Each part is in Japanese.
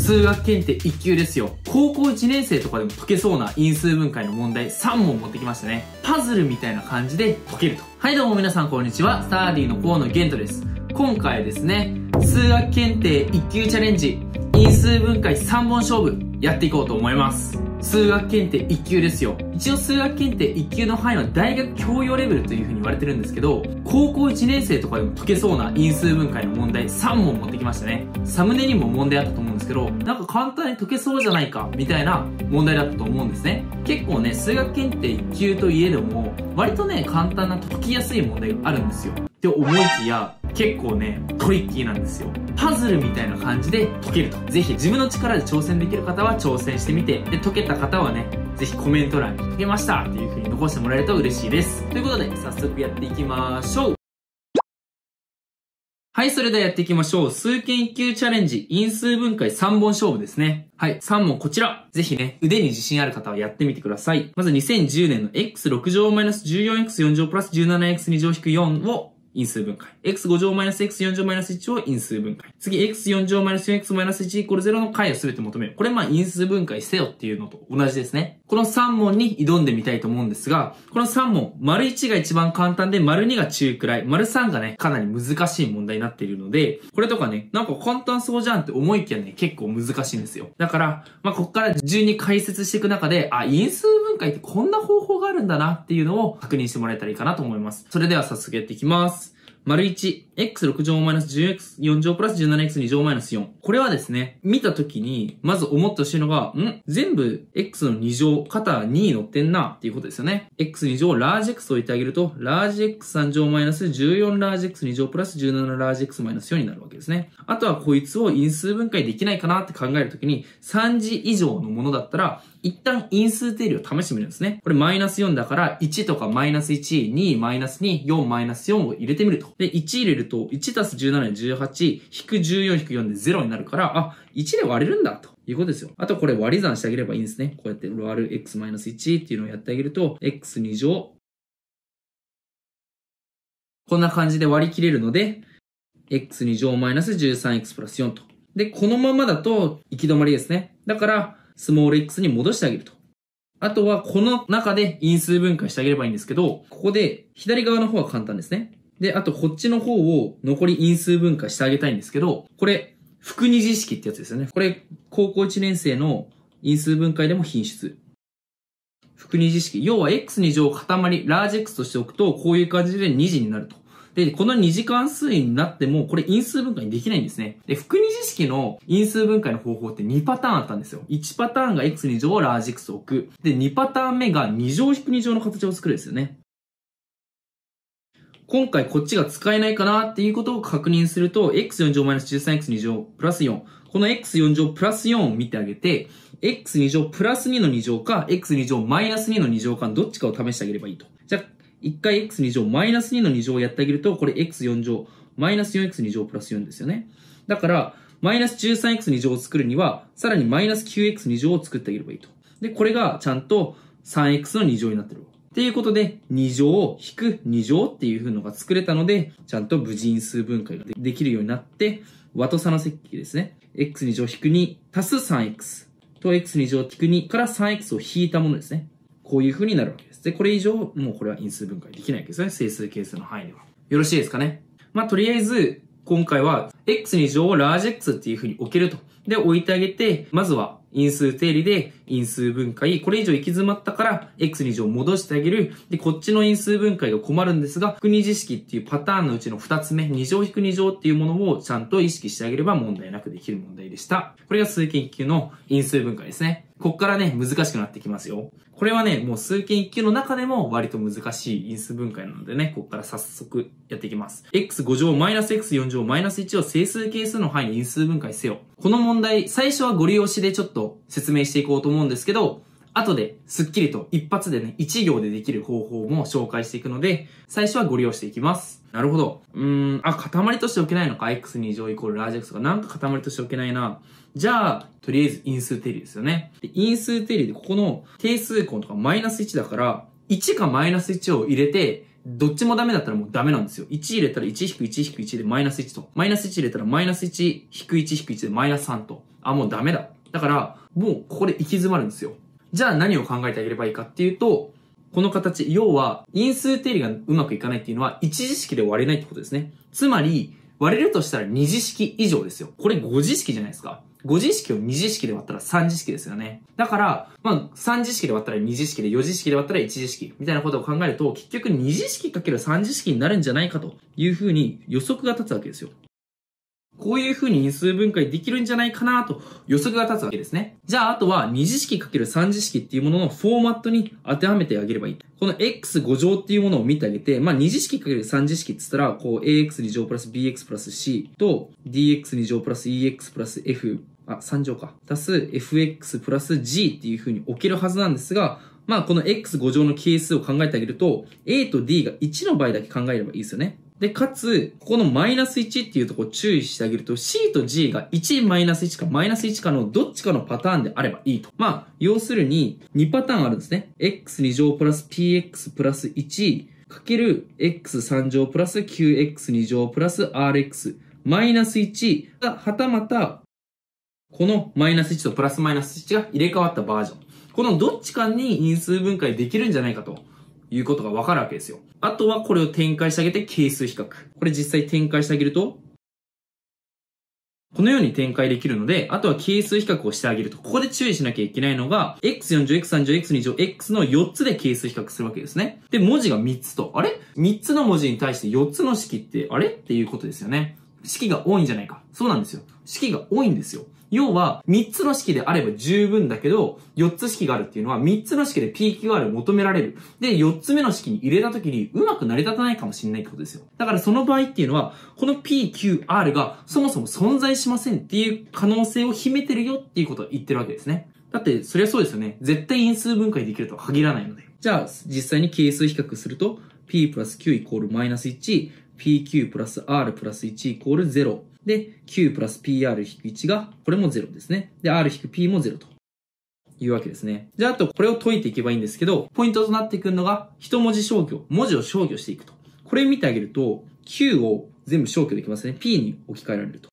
数学検定1級ですよ。高校1年生とかでも解けそうな因数分解の問題3問持ってきましたね。パズルみたいな感じで解けると。はいどうも皆さんこんにちは。スターディーの河野玄斗です。今回ですね、数学検定1級チャレンジ、因数分解3本勝負、やっていこうと思います。数学検定1級ですよ。一応数学検定1級の範囲は大学教養レベルという風に言われてるんですけど、高校1年生とかでも解けそうな因数分解の問題3問持ってきましたね。サムネにも問題あったと思うんですけど、なんか簡単に解けそうじゃないか、みたいな問題だったと思うんですね。結構ね、数学検定1級といえども、割とね、簡単な解きやすい問題があるんですよ。って思いきや、結構ね、トリッキーなんですよ。パズルみたいな感じで解けると。ぜひ自分の力で挑戦できる方は挑戦してみて、で、解けた方はね、ぜひコメント欄に解けましたっていう風に残してもらえると嬉しいです。ということで、早速やっていきましょう。はい、それではやっていきましょう。数研究チャレンジ、因数分解3本勝負ですね。はい、3問こちら。ぜひね、腕に自信ある方はやってみてください。まず2010年の x6 乗マイナス -14x4 乗プラス 17x2 乗引く4を因数分解。x5 乗 -x4 乗 -1 を因数分解。次、x4 乗 -4x-1 イコール0の解をすべて求める。これまあ因数分解せよっていうのと同じですね。この3問に挑んでみたいと思うんですが、この3問、丸1が一番簡単で、丸2が中くらい、丸3がね、かなり難しい問題になっているので、これとかね、なんか簡単そうじゃんって思いきやね、結構難しいんですよ。だから、まあこっから順に解説していく中で、あ、因数分解ってこんな方法があるんだなっていうのを確認してもらえたらいいかなと思います。それでは早速やっていきます。丸1、x6 乗 -10x4 乗プラス 17x2 乗マイナス -4。これはですね、見たときに、まず思ってほしいのが、ん？全部 x の2乗、肩2乗ってんなっていうことですよね。x2 乗、ラージ x を置いてあげると、ラージ x3 乗マイナス -14 ラージ x2 乗プラス17ラージ x マイナス4になるわけですね。あとはこいつを因数分解できないかなって考えるときに、3次以上のものだったら、一旦因数定理を試してみるんですね。これマイナス4だから、1とかマイナス1、2、マイナス2、4、マイナス4を入れてみると。で、1入れると、1たす17で18、引く14引く4で0になるから、あ、1で割れるんだと。いうことですよ。あとこれ割り算してあげればいいんですね。こうやって割る x-1 っていうのをやってあげると、x2 乗。こんな感じで割り切れるので、x2 乗 -13x プラス4と。で、このままだと行き止まりですね。だから、スモール x に戻してあげると。あとは、この中で因数分解してあげればいいんですけど、ここで左側の方は簡単ですね。で、あとこっちの方を残り因数分解してあげたいんですけど、これ、複二次式ってやつですよね。これ、高校1年生の因数分解でも品質。複二次式。要は x2 乗を塊、ラージ x としておくと、こういう感じで2次になると。で、この二次関数になっても、これ因数分解にできないんですね。で、複二次式の因数分解の方法って2パターンあったんですよ。1パターンが x2 乗をラージ x を置く。で、2パターン目が2乗引く2乗の形を作るですよね。今回こっちが使えないかなっていうことを確認すると、x4 乗 -13x2 乗プラス4。この x4 乗プラス4を見てあげて、x2 乗プラス2の2乗か、x2 乗マイナス2の2乗か、どっちかを試してあげればいいと。じゃあ、1回 x2 乗マイナス2の2乗をやってあげると、これ x4 乗マイナス 4x2 乗プラス4ですよね。だから、マイナス 13x2 乗を作るには、さらにマイナス 9x2 乗を作ってあげればいいと。で、これがちゃんと 3x の2乗になってる。っていうことで、2乗引く2乗っていう風のが作れたので、ちゃんと無事因数分解ができるようになって、ワト差の積積ですね。x2 乗引く2足す 3x と x2 乗引く2から 3x を引いたものですね。こういう風になるわけです。で、これ以上、もうこれは因数分解できないわけですね。整数係数の範囲では。よろしいですかね。まあ、とりあえず、今回は、x2 乗をラージ x っていう風に置けると。で、置いてあげて、まずは、因数定理で因数分解、これ以上行き詰まったから x2 乗戻してあげる。で、こっちの因数分解が困るんですが、複二次式っていうパターンのうちの二つ目、2乗引く2乗っていうものをちゃんと意識してあげれば問題なくできる問題でした。これが数研究の因数分解ですね。こっからね、難しくなってきますよ。これはね、もう数研1級の中でも割と難しい因数分解なのでね、こっから早速やっていきます。x5 乗マイナス x4 乗マイナス1を整数係数の範囲に因数分解せよ。この問題、最初はご利用しでちょっと説明していこうと思うんですけど、後で、すっきりと一発でね、一行でできる方法も紹介していくので、最初はご利用していきます。なるほど。うーん、あ、塊として置けないのか ?x2 乗イコールラージ x がなんか塊として置けないな。じゃあ、とりあえず因数定理ですよね。で因数定理でここの定数項とかマイナス1だから、1かマイナス1を入れて、どっちもダメだったらもうダメなんですよ。1入れたら1引く1引く1でマイナス1と。マイナス1入れたらマイナス1引く1引く1でマイナス3と。あ、もうダメだ。だから、もうここで行き詰まるんですよ。じゃあ何を考えてあげればいいかっていうと、この形、要は、因数定理がうまくいかないっていうのは、一次式で割れないってことですね。つまり、割れるとしたら二次式以上ですよ。これ五次式じゃないですか。5次式を2次式で割ったら3次式ですよね。だから、まあ、3次式で割ったら2次式で、4次式で割ったら1次式、みたいなことを考えると、結局2次式かける3次式になるんじゃないかというふうに予測が立つわけですよ。こういう風に因数分解できるんじゃないかなと予測が立つわけですね。じゃあ、あとは二次式かける三次式っていうもののフォーマットに当てはめてあげればいい。この x5 乗っていうものを見てあげて、まあ、二次式かける三次式って言ったら、こう ax2 乗プラス bx プラス c と dx2 乗プラス ex プラス f あ、3乗か。足す fx プラス g っていう風に置けるはずなんですが、まあこの x5 乗の係数を考えてあげると、a と d が1の場合だけ考えればいいですよね。で、かつ、ここのマイナス1っていうとこ注意してあげると、C と G が1マイナス1かマイナス1かのどっちかのパターンであればいいと。まあ、要するに、2パターンあるんですね。x2 乗プラス px プラス1かける x3 乗プラス 9x2 乗プラス rx マイナス1がはたまた、このマイナス1とプラスマイナス1が入れ替わったバージョン。このどっちかに因数分解できるんじゃないかと。いうことがわかるわけですよ。あとはこれを展開してあげて係数比較。これ実際展開してあげると、このように展開できるので、あとは係数比較をしてあげると。ここで注意しなきゃいけないのが、x4 乗、x3 乗、x2 乗、x の4つで係数比較するわけですね。で、文字が3つと、あれ ?3 つの文字に対して4つの式って、あれ？っていうことですよね。式が多いんじゃないか。そうなんですよ。式が多いんですよ。要は、3つの式であれば十分だけど、4つ式があるっていうのは、3つの式で PQR を求められる。で、4つ目の式に入れた時にうまく成り立たないかもしれないってことですよ。だからその場合っていうのは、この PQR がそもそも存在しませんっていう可能性を秘めてるよっていうことを言ってるわけですね。だって、そりゃそうですよね。絶対因数分解できるとは限らないので。じゃあ、実際に係数比較すると、p プラス q イコールマイナス1、pq プラス r プラス1イコール0。で、q プラス pr-1 が、これも0ですね。で、r-p も0というわけですね。じゃあ、あとこれを解いていけばいいんですけど、ポイントとなってくるのが、一文字消去、文字を消去していくと。これ見てあげると、q を全部消去できますね。p に置き換えられると。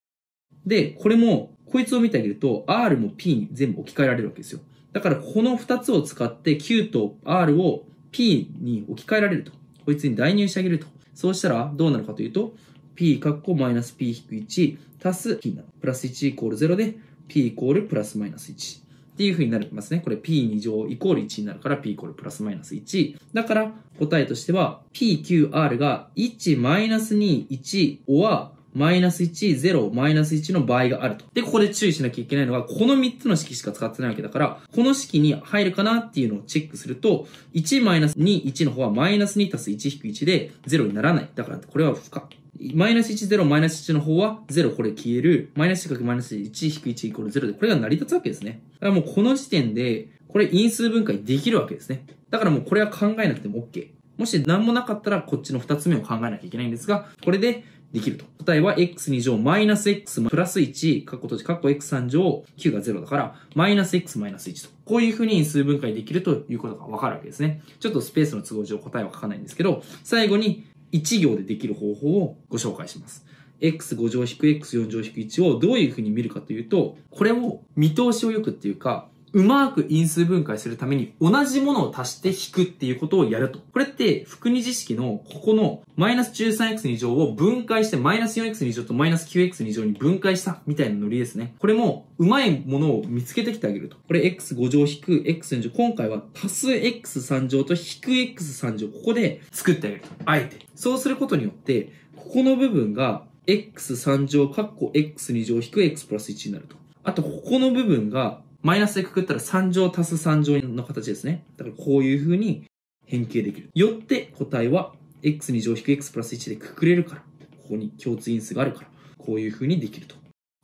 で、これも、こいつを見てあげると、r も p に全部置き換えられるわけですよ。だから、この二つを使って、q と r を p に置き換えられると。こいつに代入してあげると。そうしたら、どうなるかというと、p カッコマイナス p 引く1足す p なの。プラス1イコール0で p イコールプラスマイナス1。っていう風になりますね。これ p2 乗イコール1になるから p イコールプラスマイナス1。だから答えとしては pqr が1マイナス2、1はマイナス1、0、マイナス1の場合があると。で、ここで注意しなきゃいけないのが、この3つの式しか使ってないわけだから、この式に入るかなっていうのをチェックすると、1マイナス2、1の方はマイナス2足す1引く1で0にならない。だから、これは不可。マイナス1、0、マイナス1の方は0、これ消える。マイナス1かマイナス1、引く1イコール0で、これが成り立つわけですね。だからもうこの時点で、これ因数分解できるわけですね。だからもうこれは考えなくても OK。もし何もなかったらこっちの2つ目を考えなきゃいけないんですが、これでできると。答えは x2 乗マイナス x プラス1、カッコ閉じ、カッコ x3 乗、9が0だから、マイナス x マイナス1と。こういう風に因数分解できるということがわかるわけですね。ちょっとスペースの都合上答えは書かないんですけど、最後に1行でできる方法をご紹介します。x5 乗引く x4 乗引く1をどういうふうに見るかというと、これを見通しを良くっていうか、うまく因数分解するために同じものを足して引くっていうことをやると。これって複二次式のここのマイナス 13x2 乗を分解してマイナス 4x2 乗とマイナス 9x2 乗に分解したみたいなノリですね。これもうまいものを見つけてきてあげると。これ x5 乗引く x4 乗。今回は足す x3 乗と引く x3 乗。ここで作ってあげると。あえて。そうすることによって、ここの部分が x3 乗、括弧 x2 乗引く x プラス1になると。あと、ここの部分がマイナスでくくったら3乗足す3乗の形ですね。だからこういう風に変形できる。よって答えは x2 乗引く x プラス1でくくれるから、ここに共通因数があるから、こういう風にできると。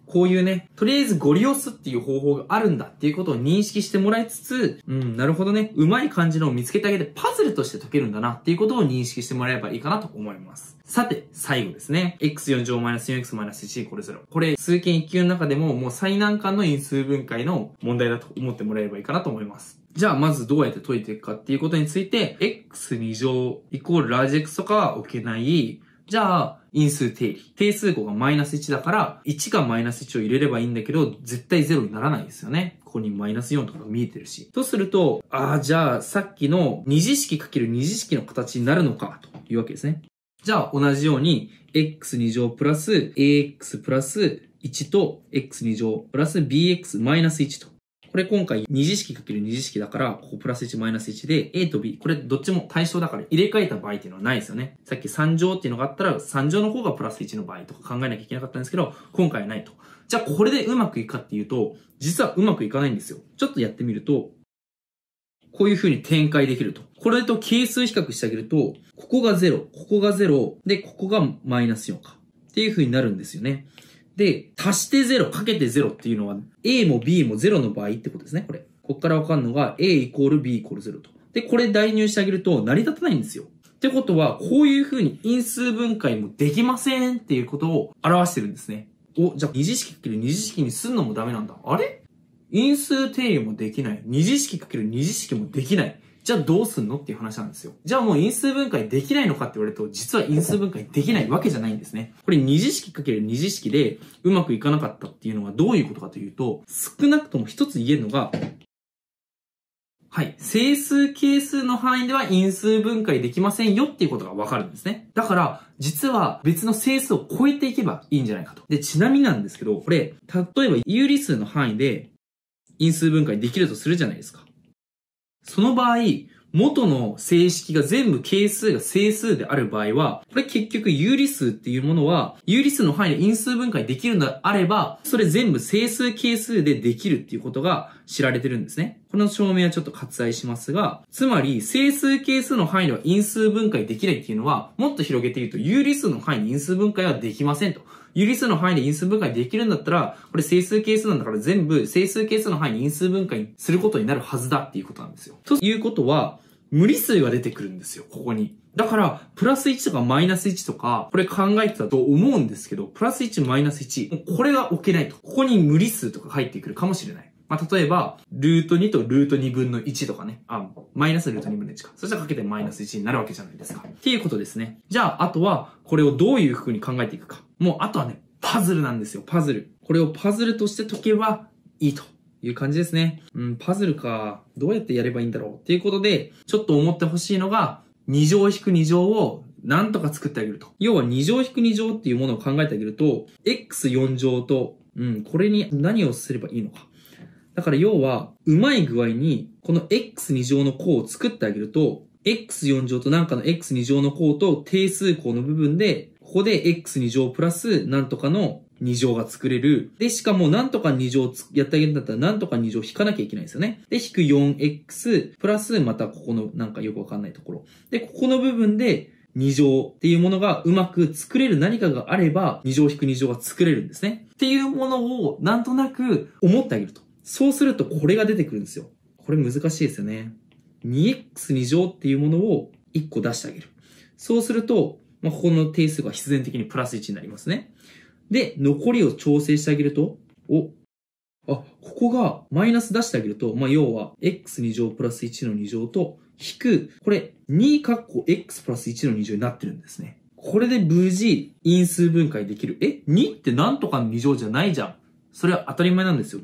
こういうね、とりあえずゴリ押すっていう方法があるんだっていうことを認識してもらいつつ、うん、なるほどね、うまい感じのを見つけてあげてパズルとして解けるんだなっていうことを認識してもらえばいいかなと思います。さて、最後ですね。x4 乗 -4x 1イコール0。これ、数件1級の中でももう最難関の因数分解の問題だと思ってもらえればいいかなと思います。じゃあ、まずどうやって解いていくかっていうことについて、x2 乗イコールラージ x とかは置けない。じゃあ、因数定理。定数項がマイナス1だから、1かマイナス1を入れればいいんだけど、絶対0にならないですよね。ここにマイナス4とかが見えてるし。とすると、ああ、じゃあ、さっきの二次式かける二次式の形になるのか、というわけですね。じゃあ、同じように、x2 乗プラス ax プラス1と x2 乗プラス bx マイナス1とこれ今回二次式かける二次式だから、ここプラス1マイナス1で、A と B、これどっちも対象だから入れ替えた場合っていうのはないですよね。さっき3乗っていうのがあったら、3乗の方がプラス1の場合とか考えなきゃいけなかったんですけど、今回はないと。じゃあこれでうまくいくかっていうと、実はうまくいかないんですよ。ちょっとやってみると、こういう風に展開できると。これと係数比較してあげると、ここが0、ここが0、で、ここがマイナス4か。っていう風になるんですよね。で、足して0、かけて0っていうのは、A も B も0の場合ってことですね、これ。こっからわかるのが、A イコール B イコール0と。で、これ代入してあげると成り立たないんですよ。ってことは、こういう風に因数分解もできませんっていうことを表してるんですね。お、じゃあ二次式かける二次式にすんのもダメなんだ。あれ？因数定理もできない。二次式かける二次式もできない。じゃあどうすんのっていう話なんですよ。じゃあもう因数分解できないのかって言われると、実は因数分解できないわけじゃないんですね。これ二次式かける二次式でうまくいかなかったっていうのはどういうことかというと、少なくとも一つ言えるのが、はい。整数係数の範囲では因数分解できませんよっていうことがわかるんですね。だから、実は別の整数を超えていけばいいんじゃないかと。で、ちなみになんですけど、これ、例えば有理数の範囲で因数分解できるとするじゃないですか。その場合、元の正式が全部係数が整数である場合は、これ結局有理数っていうものは、有理数の範囲で因数分解できるのであれば、それ全部整数係数でできるっていうことが知られてるんですね。この証明はちょっと割愛しますが、つまり整数係数の範囲では因数分解できないっていうのは、もっと広げて言うと有理数の範囲で因数分解はできませんと。有理数の範囲で因数分解できるんだったら、これ整数係数なんだから全部整数係数の範囲に因数分解することになるはずだっていうことなんですよ。ということは、無理数が出てくるんですよ、ここに。だから、プラス1とかマイナス1とか、これ考えてたと思うんですけど、プラス1、マイナス1、これが置けないと。ここに無理数とか入ってくるかもしれない。まあ、例えば、ルート2とルート2分の1とかね。あ、マイナスルート2分の1か。そしたらかけてマイナス1になるわけじゃないですか。っていうことですね。じゃあ、あとは、これをどういう風に考えていくか。もう、あとはね、パズルなんですよ、パズル。これをパズルとして解けばいいと。いう感じですね。うん、パズルか。どうやってやればいいんだろうっていうことで、ちょっと思ってほしいのが、2乗引く2乗をなんとか作ってあげると。要は2乗引く2乗っていうものを考えてあげると、x4 乗と、うん、これに何をすればいいのか。だから要は、うまい具合に、この x2 乗の項を作ってあげると、x4 乗となんかの x2 乗の項と定数項の部分で、ここで x2 乗プラスなんとかの2乗が作れる。で、しかもなんとか2乗やってあげるんだったらなんとか2乗引かなきゃいけないんですよね。で、引く 4x プラスまたここのなんかよくわかんないところ。で、ここの部分で2乗っていうものがうまく作れる何かがあれば、2乗引く2乗が作れるんですね。っていうものをなんとなく思ってあげると。そうするとこれが出てくるんですよ。これ難しいですよね。2x2 乗っていうものを1個出してあげる。そうすると、まあ、ここの定数が必然的にプラス1になりますね。で、残りを調整してあげると、お、あ、ここがマイナス出してあげると、まあ、要は、x2 乗プラス1の2乗と、引く、これ、2カッコ x プラス1の2乗になってるんですね。これで無事、因数分解できる。え ?2 って何とかの2乗じゃないじゃん。それは当たり前なんですよ。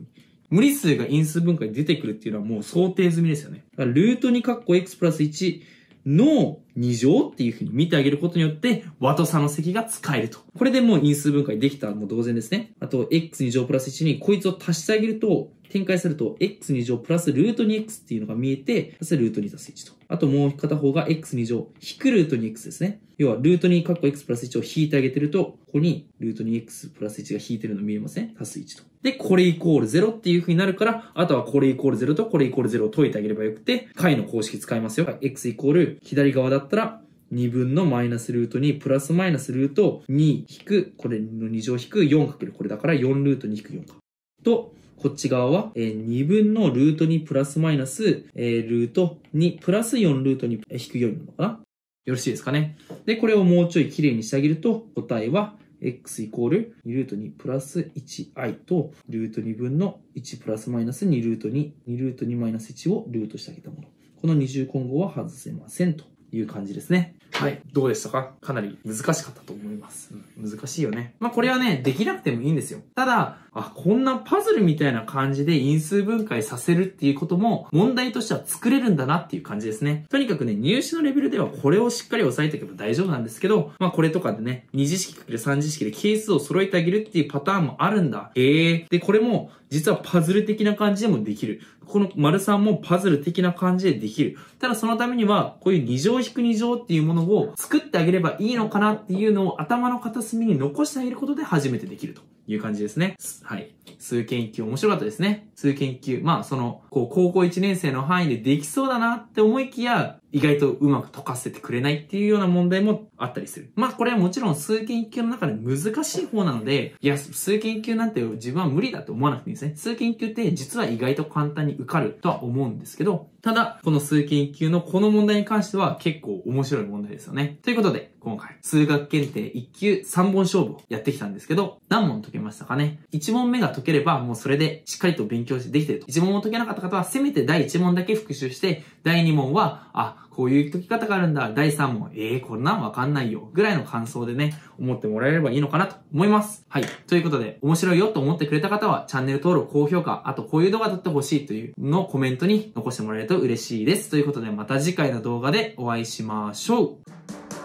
無理数が因数分解出てくるっていうのはもう想定済みですよね。ルート2カッコ x プラス1の2乗っていう風に見てあげることによって、和と差の積が使えると。これでもう因数分解できたもう同然ですね。あと、x2 乗プラス1にこいつを足してあげると、展開すると、x2 乗プラスルート 2x っていうのが見えて、そしてルート2足す1と。あともう片方が x2 乗引くルート 2x ですね。要は、ルート2カッコ x プラス1を引いてあげてると、ここにルート 2x プラス1が引いてるの見えません？足す1と。で、これイコール0っていう風になるから、あとはこれイコール0とこれイコール0を解いてあげればよくて、解の公式使いますよ。x イコール左側だったら、2分のマイナスルート2プラスマイナスルート2引く、これの2乗引く4かけるこれだから4ルート2引く4か。と、こっち側は、え、2分のルート2プラスマイナス、え、ルート2プラス4ルート2引く4なのかなよろしいですかね。で、これをもうちょい綺麗にしてあげると、答えは、x イコール2ルート2プラス 1i と、ルート2分の1プラスマイナス2ルート2、2ルート2マイナス1をルートしてあげたもの。この二重混合は外せませんという感じですね。はい。どうでしたか？かなり難しかったと思います。うん、難しいよね。まあこれはね、できなくてもいいんですよ。ただ、あ、こんなパズルみたいな感じで因数分解させるっていうことも問題としては作れるんだなっていう感じですね。とにかくね、入試のレベルではこれをしっかり押さえておけば大丈夫なんですけど、まあこれとかでね、二次式かける三次式で係数を揃えてあげるっていうパターンもあるんだ。へえ。で、これも実はパズル的な感じでもできる。この丸3もパズル的な感じでできる。ただそのためには、こういう2乗引く2乗っていうものを作ってあげればいいのかなっていうのを頭の片隅に残してあげることで初めてできるという感じですね。はい。数研究面白かったですね。数研究。まあその、こう高校1年生の範囲でできそうだなって思いきや、意外とうまく解かせてくれないっていうような問題もあったりする。まあこれはもちろん数研究の中で難しい方なので、いや、数研究なんて自分は無理だと思わなくていいんですね。数研究って実は意外と簡単に受かるとは思うんですけど、ただ、この数研究のこの問題に関しては結構面白い問題ですよね。ということで、今回、数学検定1級3本勝負をやってきたんですけど、何問解けましたかね ?1 問目が解ければ、もうそれでしっかりと勉強してできてると。1問も解けなかった方は、せめて第1問だけ復習して、第2問は、あ、こういう解き方があるんだ。第3問、ええー、こんなんわかんないよ。ぐらいの感想でね、思ってもらえればいいのかなと思います。はい。ということで、面白いよと思ってくれた方は、チャンネル登録、高評価、あとこういう動画撮ってほしいというのをコメントに残してもらえると嬉しいです。ということで、また次回の動画でお会いしましょう。